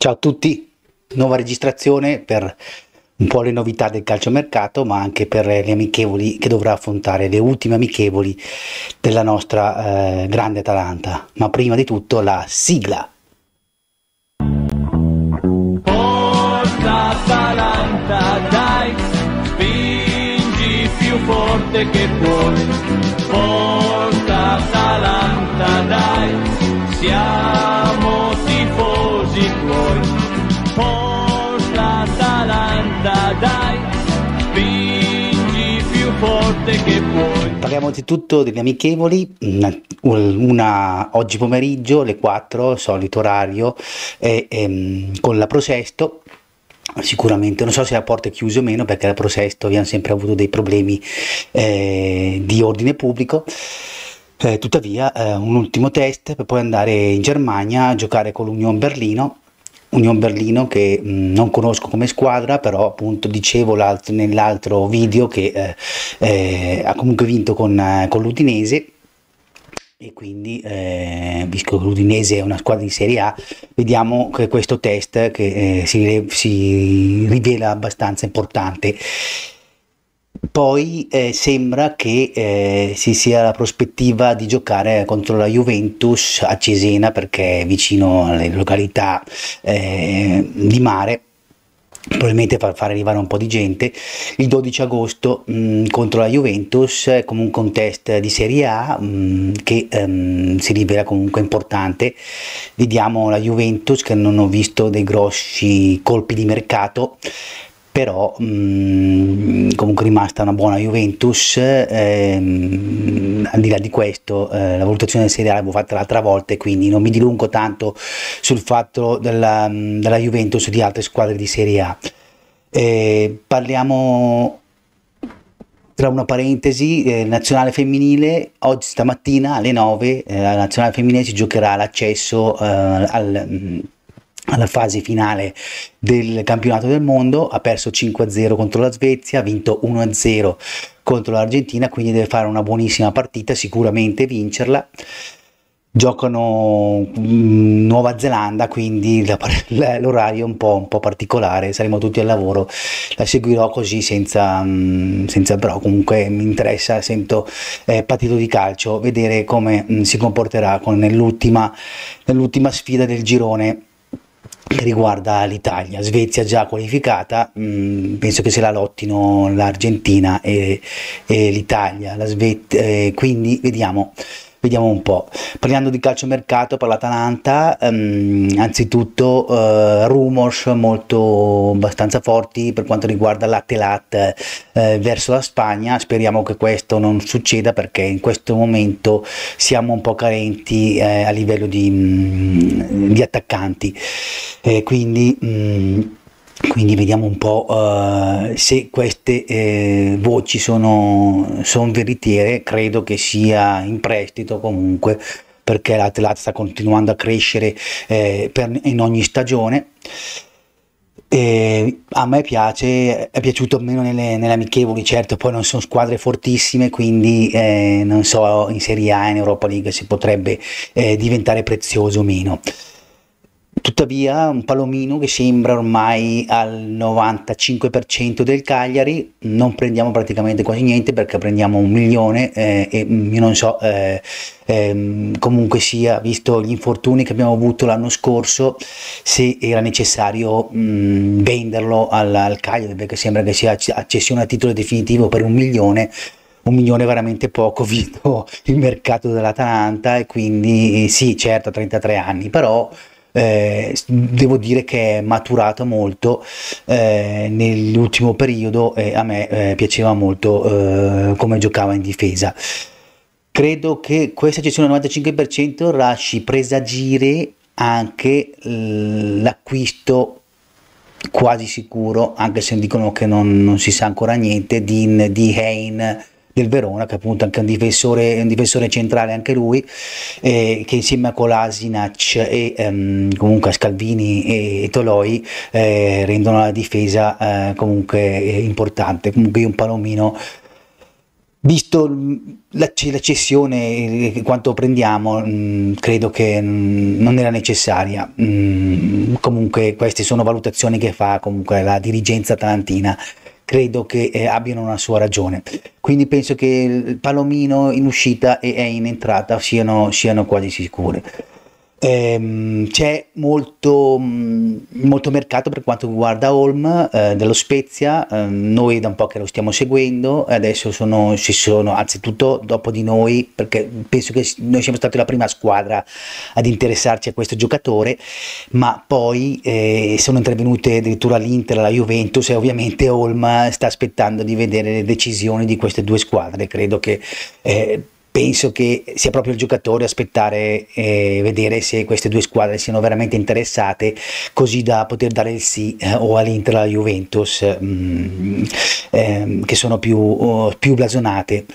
Ciao a tutti, nuova registrazione per un po' le novità del calciomercato, ma anche per le amichevoli che dovrà affrontare, le ultime amichevoli della nostra eh, grande Atalanta. Ma prima di tutto la sigla. Forza Atalanta, dai, spingi più forte che puoi. Forza Atalanta, dai, siamo tifosi tuoi. Forza Atalanta, dai, spingi più forte che puoi. Parliamo anzitutto delle amichevoli, una, una- oggi pomeriggio alle 4, solito orario, e, ehm, con la Prosesto. Sicuramente, non so se la porta è chiusa o meno perché la Prosesto abbiamo sempre avuto dei problemi eh, di ordine pubblico. Eh, tuttavia, eh, un ultimo test per poi andare in Germania a giocare con l'Union Berlino. Union Berlino che mh, non conosco come squadra, però appunto dicevo l'alt- nell'altro video che eh, eh, ha comunque vinto con, eh, con l'Udinese e quindi eh, visto che l'Udinese è una squadra di Serie A, vediamo che questo test che eh, si, si rivela abbastanza importante. Poi eh, sembra che eh, ci sia la prospettiva di giocare contro la Juventus a Cesena perché è vicino alle località eh, di mare probabilmente far fare arrivare un po' di gente. Il 12 agosto mh, contro la Juventus comunque un test di Serie A mh, che ehm, si rivela comunque importante. Vediamo la Juventus che non ho visto dei grossi colpi di mercato. Però mh, comunque è rimasta una buona Juventus, ehm, al di là di questo eh, la valutazione del Serie A l'avevo fatta l'altra volta e quindi non mi dilungo tanto sul fatto della, della Juventus e di altre squadre di Serie A. Eh, parliamo tra una parentesi, eh, nazionale femminile, oggi stamattina alle 9 eh, la nazionale femminile si giocherà l'accesso eh, al, mm, alla fase finale del campionato del mondo, ha perso 5-0 contro la Svezia, ha vinto 1-0 contro l'Argentina, quindi deve fare una buonissima partita, sicuramente vincerla. Giocano in Nuova Zelanda, quindi l'orario è un po', un po' particolare, saremo tutti al lavoro, la seguirò così senza, mm, senza però comunque mi interessa, sento eh, partito di calcio, vedere come mm, si comporterà con nell'ultima, nell'ultima sfida del girone riguarda l'Italia, Svezia già qualificata, mm, penso che se la lottino l'Argentina e, e l'Italia, la Sve- eh, quindi vediamo, vediamo un po'. Parlando di calciomercato per l'Atalanta, ehm, anzitutto eh, rumors molto abbastanza forti per quanto riguarda l'Atelat eh, verso la Spagna, speriamo che questo non succeda perché in questo momento siamo un po' carenti eh, a livello di, mm, di attaccanti. Eh, quindi, mh, quindi vediamo un po' eh, se queste eh, voci sono, sono veritiere, credo che sia in prestito comunque perché l'Atalanta sta continuando a crescere eh, per- in ogni stagione. E a me piace, è piaciuto meno nelle, nelle amichevoli, certo, poi non sono squadre fortissime, quindi eh, non so in Serie A, in Europa League se potrebbe eh, diventare prezioso o meno. Tuttavia, un palomino che sembra ormai al 95% del Cagliari, non prendiamo praticamente quasi niente perché prendiamo un milione eh, e mm, io non so, eh, ehm, comunque sia, visto gli infortuni che abbiamo avuto l'anno scorso, se era necessario mm, venderlo al, al Cagliari perché sembra che sia acc- accessione a titolo definitivo per un milione un milione veramente poco visto il mercato dell'Atalanta e quindi eh, sì, certo, ha 33 anni, però eh, devo dire che è maturato molto eh, nell'ultimo periodo e a me eh, piaceva molto eh, come giocava in difesa. Credo che questa cessione al 95% lasci presagire anche l'acquisto quasi sicuro, anche se dicono che non, non si sa ancora niente, di, di Hein del Verona, che appunto anche un difensore, un difensore centrale anche lui, eh, che insieme a Kolasinac e ehm, comunque a Scalvini e, e Toloi eh, rendono la difesa eh, comunque eh, importante. Comunque un palomino Visto la, la cessione, eh, quanto prendiamo, mh, credo che mh, non era necessaria. Mh, comunque queste sono valutazioni che fa comunque la dirigenza talantina credo che eh, abbiano una sua ragione. Quindi penso che il Palomino in uscita e, e in entrata siano, siano quasi sicure. Ehm, c'è molto, mm, molto, mercato per quanto riguarda Holm eh, dello Spezia, eh, noi da un po' che lo stiamo seguendo, adesso sono, ci sono, anzitutto dopo di noi, perché penso che noi siamo stati la prima squadra ad interessarci a questo giocatore, ma poi eh, sono intervenute addirittura l'Inter, la Juventus e ovviamente Holm sta aspettando di vedere le decisioni di queste due squadre, credo che eh, penso che sia proprio il giocatore aspettare e vedere se queste due squadre siano veramente interessate così da poter dare il sì eh, o all'Inter alla Juventus mh, mm, ehm, che sono più, uh, più blasonate.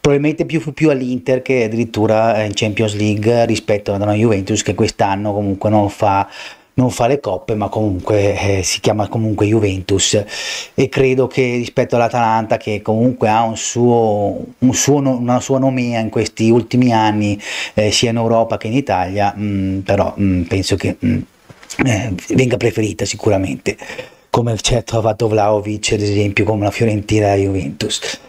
Probabilmente più, più all'Inter che addirittura in Champions League rispetto una Juventus che quest'anno comunque non fa non fa le coppe ma comunque eh, si chiama comunque Juventus. E credo che rispetto all'Atalanta che comunque ha un suo, un suo, una sua nomea in questi ultimi anni eh, sia in Europa che in Italia mh, mm, però mh, mm, penso che mh, mm, eh, venga preferita sicuramente come c'è trovato Vlaovic ad esempio come la Fiorentina e la Juventus.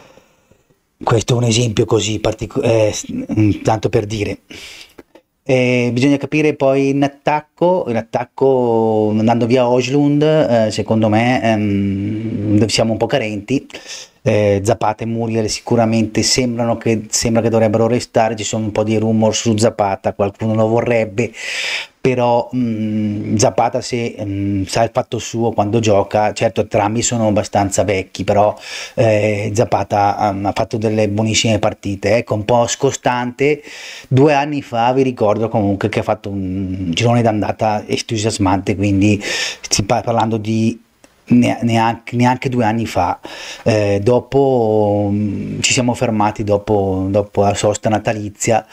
Questo è un esempio così particolare eh, tanto per dire eh, bisogna capire poi in attacco, in attacco andando via Oslund, eh, secondo me ehm, siamo un po' carenti. Eh, Zapata e Muriel sicuramente sembrano che, sembra che dovrebbero restare, ci sono un po' di rumor su Zapata, qualcuno lo vorrebbe, però mh, mm, Zapata se mh, mm, sa il fatto suo quando gioca, certo entrambi sono abbastanza vecchi, però eh, Zapata um, ha fatto delle buonissime partite, ecco un po' scostante, due anni fa vi ricordo comunque che ha fatto un girone d'andata entusiasmante, quindi si parla parlando di neanche, neanche, due anni fa. Eh, dopo mm, ci siamo fermati dopo, dopo, la sosta natalizia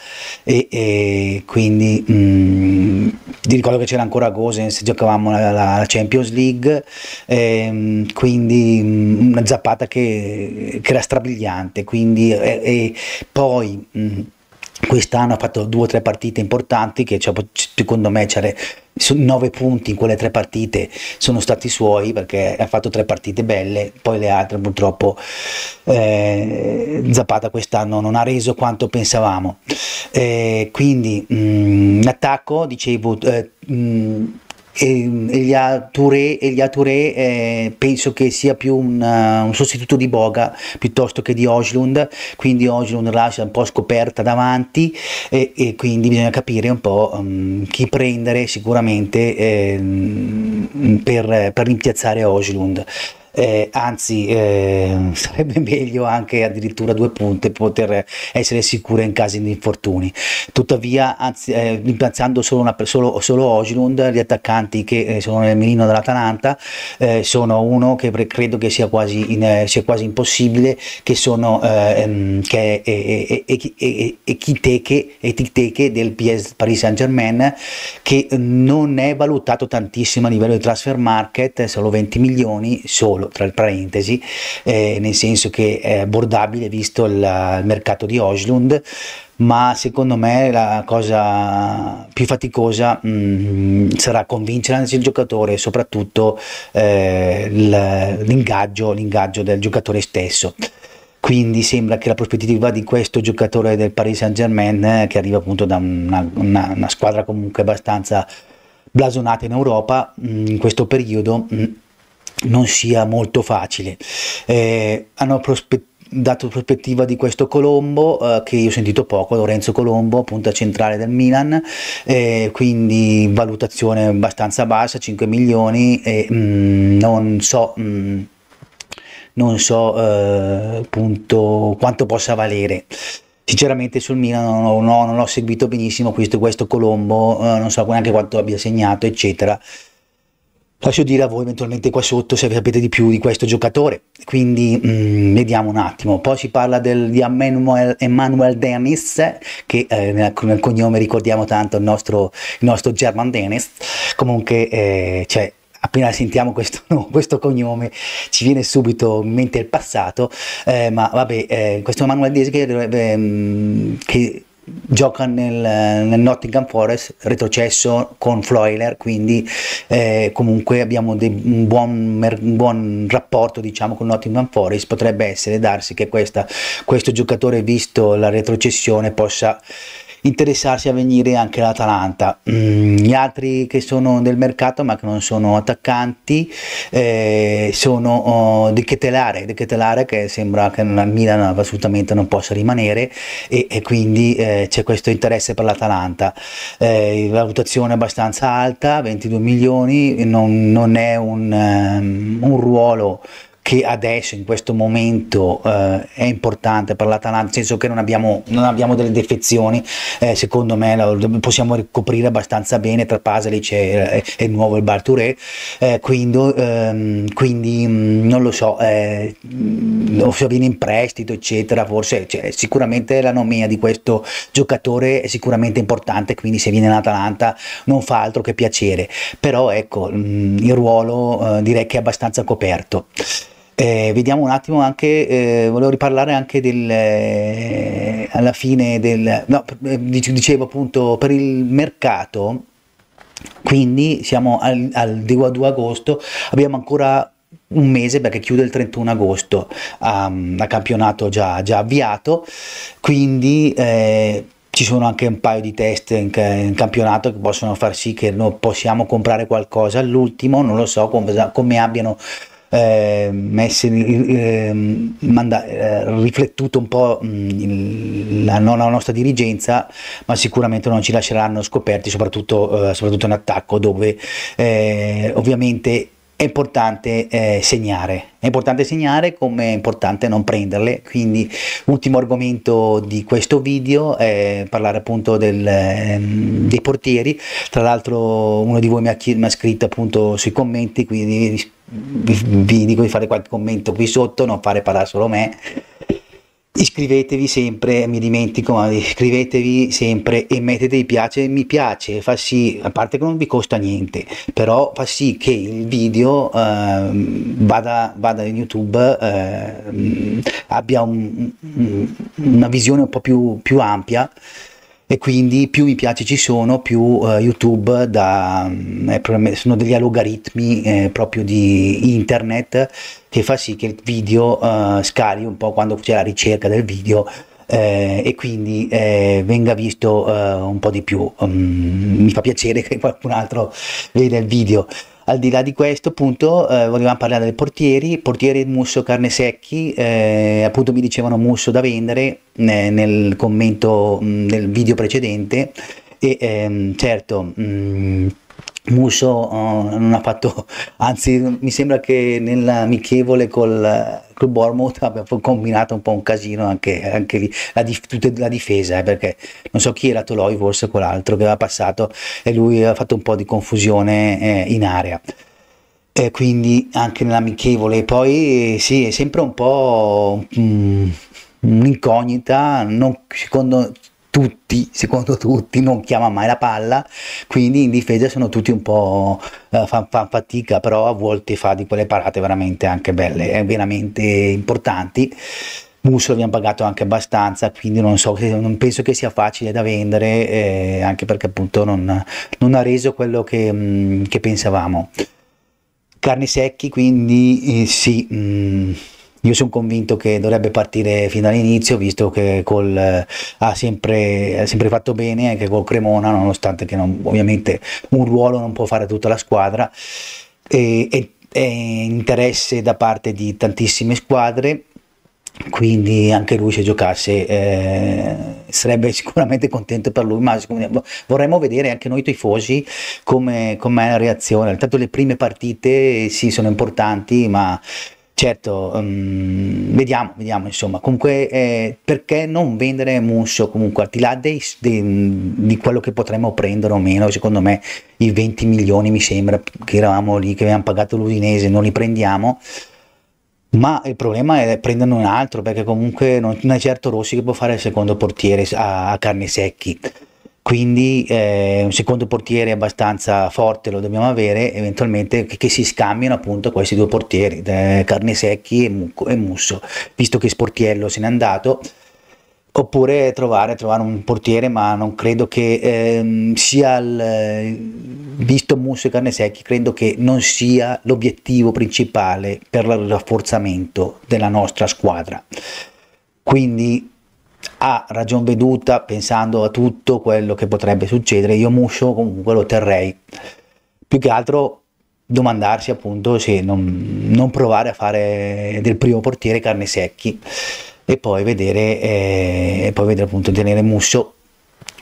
e, e quindi mm, ti ricordo che c'era ancora Gosens, giocavamo la, la Champions League, eh, quindi mh, mm, una zappata che, che, era strabiliante, quindi e, e poi mh, quest'anno ha fatto due o tre partite importanti che secondo me c'era nove punti in quelle tre partite sono stati suoi perché ha fatto tre partite belle poi le altre purtroppo eh, Zapata quest'anno non ha reso quanto pensavamo. Eh, quindi mh, in attacco dicevo eh, mh, Elia Touré, Elia Touré eh, penso che sia più un, uh, un, sostituto di Boga piuttosto che di Ojlund, quindi Ojlund lascia un po' scoperta davanti e, e quindi bisogna capire un po' um, chi prendere sicuramente eh, per, per rimpiazzare Ojlund eh, anzi eh, sarebbe meglio anche addirittura due punte poter essere sicure in caso di infortuni. Tuttavia, anzi, eh, rimpiazzando solo, una, solo, solo Ojlund, gli attaccanti che eh, sono nel mirino dell'Atalanta eh, sono uno che credo che sia quasi, in, eh, sia quasi impossibile, che sono ehm, che è, è, è, è Kiteke e Titeke del PS Paris Saint Germain che non è valutato tantissimo a livello di transfer market, solo 20 milioni solo tra parentesi, eh, nel senso che è abbordabile visto il, il mercato di Oslund, ma secondo me la cosa più faticosa mh, mm, sarà convincere il giocatore e soprattutto eh, l'ingaggio, l'ingaggio del giocatore stesso. Quindi sembra che la prospettiva di questo giocatore del Paris Saint Germain eh, che arriva appunto da una, una, una, squadra comunque abbastanza blasonata in Europa mm, in questo periodo mm, non sia molto facile. Eh, hanno prospe- dato prospettiva di questo Colombo eh, che io ho sentito poco, Lorenzo Colombo, punta centrale del Milan, eh, quindi valutazione abbastanza bassa, 5 milioni e mh, mm, non so... Mh, mm, non so eh, appunto quanto possa valere sinceramente sul Milan non, ho, no, non l'ho seguito benissimo questo, questo Colombo eh, non so neanche quanto abbia segnato eccetera Lascio dire a voi eventualmente qua sotto se sapete di più di questo giocatore, quindi mm, vediamo un attimo. Poi si parla del, di Emmanuel, Emmanuel Dennis, che eh, nel, nel, cognome ricordiamo tanto il nostro, il nostro German Dennis, comunque eh, cioè, appena sentiamo questo, questo, cognome ci viene subito in mente il passato, eh, ma vabbè, eh, questo Manuel Desi che, eh, che gioca nel, nel, Nottingham Forest retrocesso con Floyler quindi eh, comunque abbiamo dei, un, buon, un, buon, rapporto diciamo con Nottingham Forest. Potrebbe essere darsi che questa, questo giocatore visto la retrocessione possa interessarsi a venire anche l'Atalanta. Mm, gli altri che sono del mercato ma che non sono attaccanti eh, sono oh, De Ketelare, De Ketelare che sembra che il Milan assolutamente non possa rimanere e, e quindi eh, c'è questo interesse per l'Atalanta. Eh, valutazione abbastanza alta, 22 milioni, non, non è un, um, un ruolo che adesso in questo momento eh, è importante per l'Atalanta, nel senso che non abbiamo, non abbiamo delle defezioni, eh, secondo me lo possiamo ricoprire abbastanza bene, tra Pasalic e, e il nuovo il Bartouré, eh, quindi, ehm, quindi mm, non lo so, eh, o se viene in prestito eccetera, forse cioè, sicuramente la nomea di questo giocatore è sicuramente importante, quindi se viene in Atalanta non fa altro che piacere, però ecco mh, mm, il ruolo eh, direi che è abbastanza coperto. Eh, vediamo un attimo anche, eh, volevo riparlare anche del, eh, alla fine del, no, eh, dicevo appunto per il mercato, quindi siamo al, al 2 agosto, abbiamo ancora un mese perché chiude il 31 agosto um, a campionato già, già avviato, quindi eh, ci sono anche un paio di test in, in, campionato che possono far sì che noi possiamo comprare qualcosa. All'ultimo, non lo so come, come abbiano eh, messi, eh, manda, eh, riflettuto un po' mh, la, non la nostra dirigenza, ma sicuramente non ci lasceranno scoperti, soprattutto, eh, soprattutto in attacco, dove eh, ovviamente è importante eh, segnare, è importante segnare come è importante non prenderle, quindi ultimo argomento di questo video è parlare appunto del, eh, dei portieri, tra l'altro uno di voi mi ha, mi ha scritto appunto sui commenti, quindi vi, vi dico di fare qualche commento qui sotto, non fare parlare solo me, iscrivetevi sempre, mi dimentico, ma iscrivetevi sempre e mettete mi piace, mi piace, fa sì, a parte che non vi costa niente, però fa sì che il video eh, vada, vada, in YouTube, eh, abbia un, un, una visione un po' più, più ampia e quindi più mi piace ci sono, più uh, YouTube da, eh, sono degli algoritmi eh, proprio di internet che fa sì che il video uh, scali un po' quando c'è la ricerca del video eh, e quindi eh, venga visto uh, un po' di più. Um, mi fa piacere che qualcun altro veda il video. Al di là di questo, appunto, eh, volevamo parlare dei portieri, portieri musso carne secchi, eh, appunto mi dicevano musso da vendere eh, nel commento mh, mm, del video precedente e ehm, certo mh, mm, Musso uh, non ha fatto, anzi mi sembra che nell'amichevole col Club Bournemouth abbia combinato un po' un casino anche, anche lì, la, dif- tutta la difesa, eh, perché non so chi era Toloi, forse quell'altro che aveva passato e lui ha fatto un po' di confusione eh, in area. E quindi anche nell'amichevole, poi sì, è sempre un po' um, un'incognita, non, secondo tutti, secondo tutti, non chiama mai la palla, quindi in difesa sono tutti un po' eh, fan, fan fatica, però a volte fa di quelle parate veramente anche belle, eh, veramente importanti. Musso abbiamo pagato anche abbastanza, quindi non, so, non penso che sia facile da vendere, eh, anche perché appunto non, non, ha reso quello che, mh, mm, che pensavamo. Carni secchi, quindi eh, sì. Mh, mm, io sono convinto che dovrebbe partire fin dall'inizio, visto che col, eh, ha, sempre, sempre, fatto bene anche col Cremona, nonostante che non, ovviamente un ruolo non può fare tutta la squadra. E, e, è interesse da parte di tantissime squadre quindi anche lui se giocasse eh, sarebbe sicuramente contento per lui ma vorremmo vedere anche noi tifosi come è la reazione intanto le prime partite sì sono importanti ma Certo, um, vediamo, vediamo insomma, comunque eh, perché non vendere Musso comunque al di là dei, dei, di quello che potremmo prendere o meno, secondo me i 20 milioni mi sembra che eravamo lì, che avevamo pagato l'Udinese, non li prendiamo, ma il problema è prenderne un altro perché comunque non, è certo Rossi che può fare il secondo portiere a, a carne secchi quindi eh, un secondo portiere abbastanza forte lo dobbiamo avere eventualmente che, che si scambiano appunto questi due portieri eh, Carnesecchi e, Mucco, e Musso. Visto che Sportiello se n'è andato oppure trovare, trovare, un portiere ma non credo che ehm, sia il, visto Musso e Carnesecchi credo che non sia l'obiettivo principale per il rafforzamento della nostra squadra. Quindi ha ragion veduta pensando a tutto quello che potrebbe succedere io Muscio comunque lo terrei. Più che altro domandarsi appunto se non, non provare a fare del primo portiere carne secchi e poi vedere eh, poi vedere appunto tenere Musso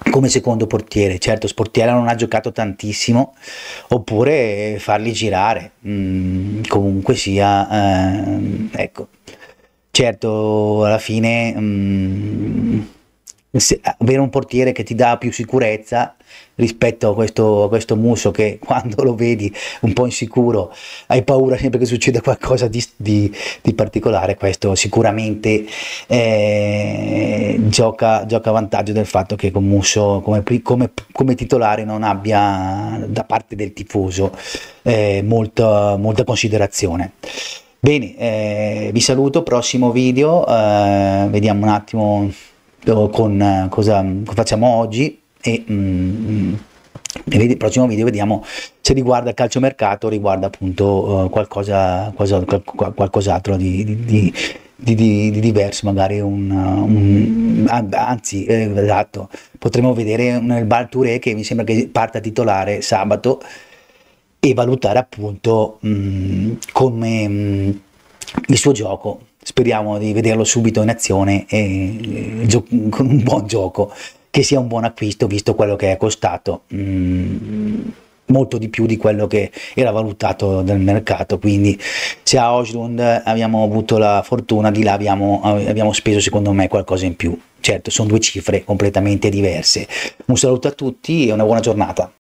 come secondo portiere. Certo Sportiera non ha giocato tantissimo oppure farli girare. Mm, comunque sia eh, ecco certo alla fine mh, mm, avere un portiere che ti dà più sicurezza rispetto a questo, a questo muso che quando lo vedi un po' insicuro hai paura sempre che succeda qualcosa di, di, di particolare questo sicuramente eh, gioca, gioca a vantaggio del fatto che con Musso come, come, come, titolare non abbia da parte del tifoso eh, molta, molta considerazione Bene, eh, vi saluto, prossimo video, eh, vediamo un attimo con eh, cosa, facciamo oggi e mm, nel prossimo video vediamo se riguarda il calciomercato o riguarda appunto uh, qualcosa, qualcosa, qualcos'altro di, di, di, di, diverso, magari un, un anzi eh, esatto, potremo vedere nel Bar Touré che mi sembra che parta titolare sabato e valutare appunto mh, mm, come mh, mm, il suo gioco. Speriamo di vederlo subito in azione e, e con un buon gioco, che sia un buon acquisto visto quello che è costato. Mh, mm, molto di più di quello che era valutato nel mercato quindi se a Oslund abbiamo avuto la fortuna di là abbiamo, abbiamo speso secondo me qualcosa in più certo sono due cifre completamente diverse un saluto a tutti e una buona giornata